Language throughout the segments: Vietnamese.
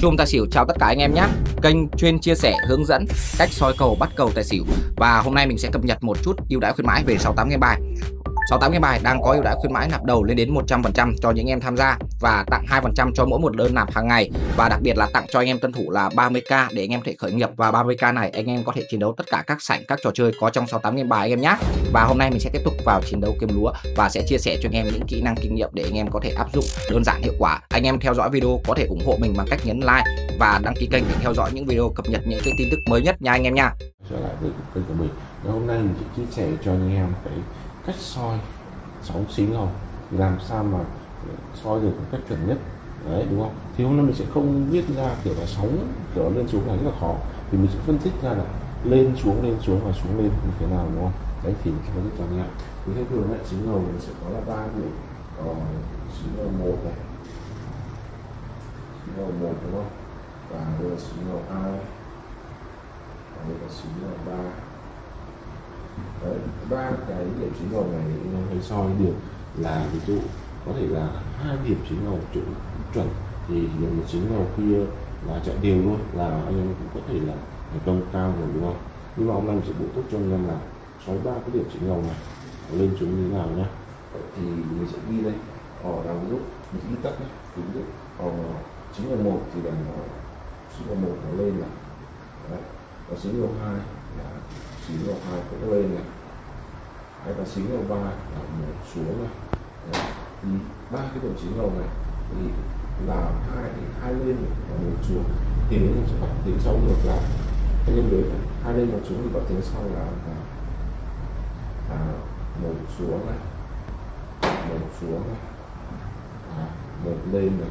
Chùm tài xỉu chào tất cả anh em nhé. Kênh chuyên chia sẻ, hướng dẫn cách soi cầu, bắt cầu tài xỉu và hôm nay mình sẽ cập nhật một chút ưu đãi khuyến mãi về 68 game bài. 68 game bài đang có ưu đãi khuyến mãi nạp đầu lên đến 100% cho những em tham gia và tặng 2% cho mỗi một đơn nạp hàng ngày và đặc biệt là tặng cho anh em tân thủ là 30k để anh em thể khởi nghiệp và 30k này anh em có thể chiến đấu tất cả các sảnh, các trò chơi có trong 68 game bài anh em nhé. Và hôm nay mình sẽ tiếp tục vào chiến đấu kiếm lúa và sẽ chia sẻ cho anh em những kỹ năng, kinh nghiệm để anh em có thể áp dụng đơn giản, hiệu quả. Anh em theo dõi video có thể ủng hộ mình bằng cách nhấn like và đăng ký kênh để theo dõi những video cập nhật những cái tin tức mới nhất nha anh em nha. trở lại với kênh của mình và hôm nay mình sẽ chia sẻ cho anh em cái cách soi. Sóng xí ngầu làm sao mà soi được một cách chuẩn nhất? Đấy đúng không? Thì hôm nay mình sẽ không viết ra kiểu là sóng kiểu lên xuống này rất là khó. Thì mình sẽ phân tích ra là lên xuống lên xuống và xuống lên như thế nào đúng không? Đấy thì mình sẽ phân tích cho anh thì thông thường lại xí ngầu mình sẽ có là ba điểm. Ờ, xí ngầu một này. Xí ngầu một đúng không? Và đây là xí ngầu hai. Và đây là xí ngầu ba ba cái điểm chính ngầu này nó anh em thấy soi được là ví dụ có thể là hai điểm chính ngầu chuẩn chuẩn thì điểm chính ngầu kia là chạy đều luôn, là anh em cũng có thể là thành công cao rồi, đúng không? Nhưng mà ông làm sẽ bổ túc cho anh em là soi ba cái điểm chính ngầu này lên chúng như thế nào nhá. Thì mình sẽ ghi đây ở là ví dụ mình sẽ ghi tắt nhé ví dụ ở chính ngầu một thì là ờ, chính ngầu một nó lên là, đấy, và chính ngầu hai là chín vào hai cũng lên này. Hay là chín vào ba là một xuống này. Đấy. thì ba cái tổ chín lầu này thì là hai hai lên và một xuống thì nếu mình sẽ bắt tiếng sau ngược lại thế em nhớ hai lên một xuống thì bắt tiếng sau là là, là một xuống này. Một xuống này. À, một lên này.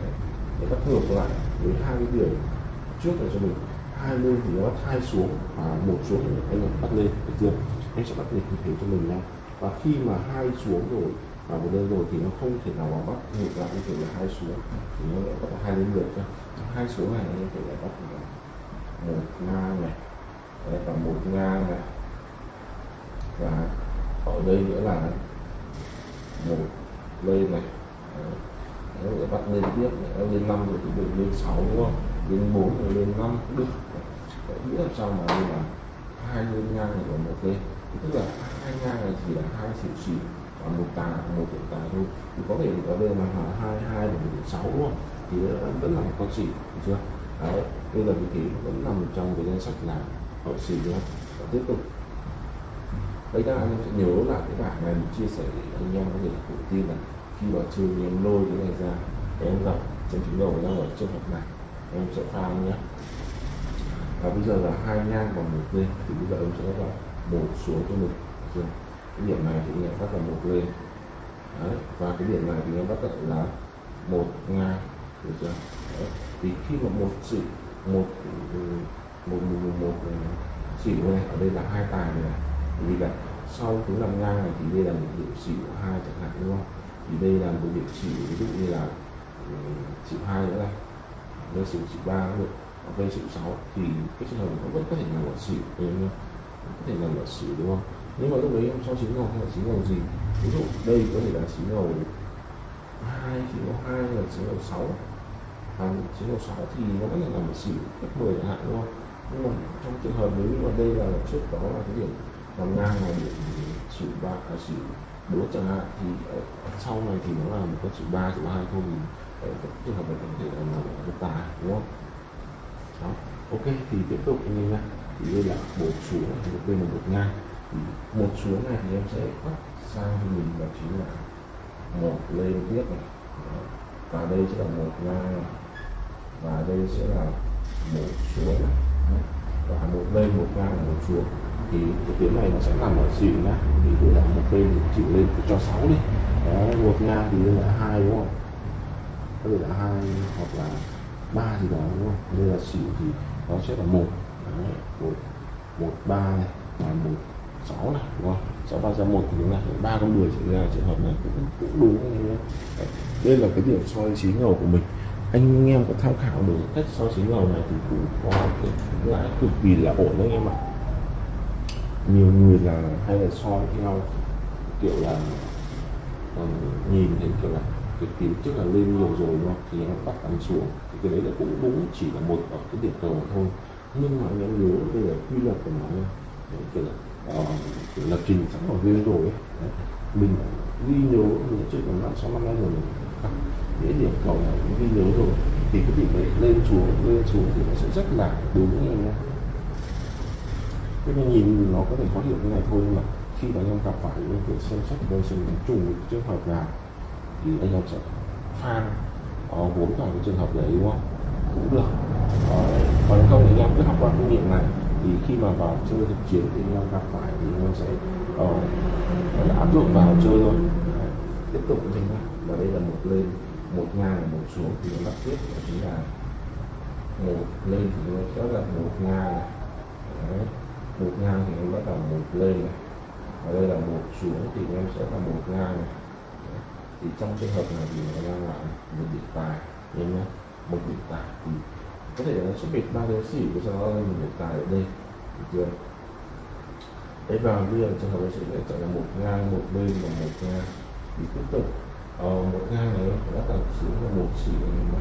Đấy. để bắt ngược lại với hai cái điểm trước này cho mình hai lên thì nó hai xuống và một xuống anh em bắt lên được chưa anh sẽ bắt lên như thế cho mình nha. Và khi mà hai xuống rồi và một lên rồi thì nó không thể nào mà bắt ngược lại như thế là hai xuống. Thì nó lại bắt hai lên ngược cho hai xuống này anh em thể lại bắt là một ngang này Đấy, và một ngang này. Và ở đây nữa là một lên này Đấy. Nó lại bắt lên tiếp nó lên năm rồi thì được lên sáu đúng không? Lên 4 rồi lên 5 cũng được Vậy biết làm sao mà như là hai lên ngang này còn một lên tức là hai ngang này chỉ là hai xỉu xỉu và một tà một điểm tà thôi. Thì có thể có đây là hai hai và một điểm sáu luôn, thì vẫn là một con xỉu được chưa? Đấy đây là vị trí vẫn nằm trong cái danh sách là hậu xỉu nhé và tiếp tục. Đấy các anh em sẽ nhớ lại cái bảng này mình chia sẻ để anh em có thể tự tin là khi vào chơi em lôi cái này ra em gặp trên chính đầu đang ở trường hợp này em sẽ pha nhé. Và bây giờ là hai nhang và một lên. Thì bây giờ em sẽ là một xuống cho một chưa cái điểm này thì em bắt là một lên. Đấy. và cái điểm này thì em bắt lại là một ngang được chưa? Đấy. thì khi mà một sự một ừ, một một một, một ừ, xỉu này ở đây là hai tài này. Vì vậy sau thứ làm ngang này thì đây là một điểm xỉu hai chẳng hạn đúng không? Thì đây là một điểm xỉu ví dụ như là ừ, xỉu hai nữa này lên xỉu xỉu ba được hoặc lên xỉu sáu thì cái trường hợp nó vẫn có thể là ở xỉu em có thể là ở xỉu đúng không? Nhưng mà lúc đấy em so chín ngầu hay là chín ngầu gì? Ví dụ đây có thể là chín ngầu hai chín ngầu hai là chín ngầu sáu. Và chín ngầu sáu thì nó vẫn là nằm ở xỉu cấp 10 chẳng hạn đúng không? Nhưng mà trong trường hợp nếu như mà đây là trước đó là cái điểm nằm ngang là điểm xỉu ba à, xỉu bốn chẳng hạn thì sau này thì nó là một con xỉu ba xỉu hai thôi. thì cái hợp này có thể là một ở tài đúng không? Đó ok thì tiếp tục anh em ạ thì đây là một xuống thì đây là một ngang. Thì một xuống này thì em sẽ bắt sang cho mình là chính là một lên tiếp này. Đó. và đây sẽ là một ngang này. Và đây sẽ là một xuống này. Và một lên một ngang một xuống. Thì cái tuyến này nó sẽ nằm ở xỉu nhá thì tôi là một bên chịu lên cho 6 đi. Đó, một ngang thì là hai đúng không? Có thể là hai hoặc là ba gì đó đúng không? Đây là xỉu thì nó sẽ là một. Đấy, một một ba này và một sáu này đúng không? Sáu ba ra một thì đúng là ba con mười trở ra trường hợp này cũng cũng đúng. Đấy. đây là cái điểm soi chín ngầu của mình. Anh em có tham khảo được cách soi chín ngầu này thì cũng có cái lãi cực kỳ là ổn đấy anh em ạ. Nhiều người là hay là soi theo kiểu là uh, nhìn thấy kiểu là cái tím trước là lên nhiều rồi đúng không? Thì em bắt ấn xuống. Thì cái đấy là cũng đúng chỉ là một ở cái điểm cầu thôi. Nhưng mà anh em nhớ đây là quy luật của nó Đấy, kiểu là uh, kiểu lập trình sẵn ở game rồi ấy. Đấy. mình ghi nhớ mình trước còn năm sáu năm nay rồi. Mình cái điểm cầu này ghi nhớ rồi. Thì cái điểm đấy lên xuống lên xuống thì nó sẽ rất là đúng anh em. Nhé cái này nhìn nó có thể khó hiểu cái này thôi nhưng mà khi mà anh em gặp phải những cái xem xét version trùng trường hợp nào thì anh em sẽ phan uh, vốn vào cái trường hợp đấy đúng không? Cũng được. Uh, còn không thì anh em cứ học qua kinh nghiệm này thì khi mà vào chơi thực chiến thì anh em gặp phải thì anh em sẽ uh, là áp dụng vào chơi thôi. Đấy. tiếp tục thế và đây là một lên một ngang và một xuống thì nó bắt tiếp. Đó chính là một lên thì nó sẽ là một ngang này. Đấy. một ngang thì nó bắt đầu một lên này. Và đây là một xuống thì em sẽ là một ngang này thì trong trường hợp này thì nó đang là một điện tài em nhé một điện tài thì có thể là nó biệt ba đứa xỉ của sau đó lên một điện tài ở đây được chưa? Đấy và bây giờ trường hợp này sẽ trở là một ngang một bên và một ngang. Thì tiếp tục ờ, một ngang này nó tạo xuống là một xỉ em mà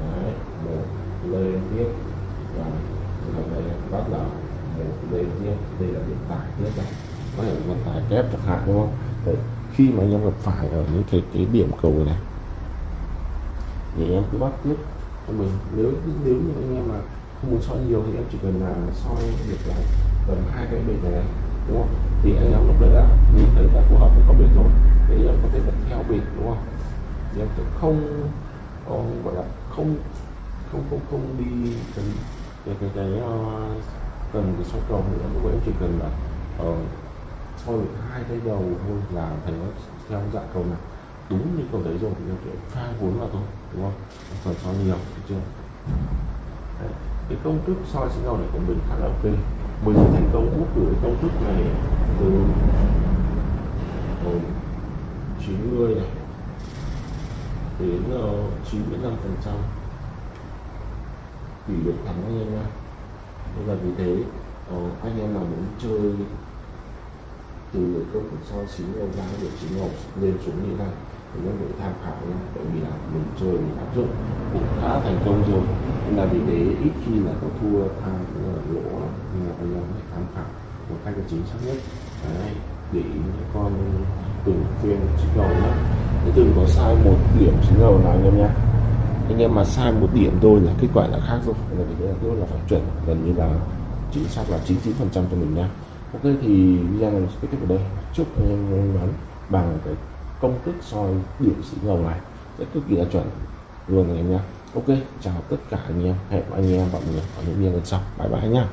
đấy một lên tiếp. Và trường hợp này bắt là một lên tiếp. Đây là điện tài tiếp này. Có thể vận tài kép chẳng hạn đúng không? Đấy khi mà anh em gặp phải ở những cái cái điểm cầu này. Thì em cứ bắt nhất cho mình nếu nếu như anh em mà không muốn soi nhiều thì em chỉ cần là soi việc là tầm hai cái bịch này đúng không? Thì anh em lúc đấy là nhìn thấy đã phù hợp với con việc rồi thì em có thể vẫn theo bịch đúng không? Thì em sẽ không còn gọi là không không không không đi cần cái cái cái ờ, cần cái soi cầu nữa. Lúc em chỉ cần là uh, soi được hai cái đầu thôi là thầy nó theo dạng cầu này. Đúng như cầu đấy rồi thì em sẽ pha vốn vào thôi đúng không? Không cần soi nhiều được chưa? Đấy. cái công thức soi sinh cầu này của mình khá là ok. Mình sẽ thành công hút được cái công thức này từ hồi 90 này đến ờ, chín mươi năm phần trăm. Tỷ lệ thắng anh em nha. Nên là vì thế uh, anh em nào muốn chơi từ công thức so xíu đầu ra được chính ngọc lên xuống như này thì nó để tham khảo nhé bởi vì là mình chơi mình áp dụng cũng khá thành công rồi. Nên là vì thế ít khi là có thua à, tham cũng là lỗ nhưng mà anh em phải tham khảo một cách là chính xác nhất. Đấy, để ý những con từng phiên chính đầu nhé thế đừng có sai một điểm chính đầu nào anh em nhé anh em mà sai một điểm thôi là kết quả là khác rồi. Nên là vì thế là rất là phải chuẩn, gần như là chính xác là 99 phần trăm cho mình nha ok, thì video này sẽ kết thúc ở đây. Chúc anh em may mắn bằng cái công thức soi điểm sĩ ngầu này. Sẽ cực kỳ là chuẩn luôn anh em nhé. Ok, chào tất cả anh em. Hẹn anh em vào mình ở những video lần sau. Bye bye nha.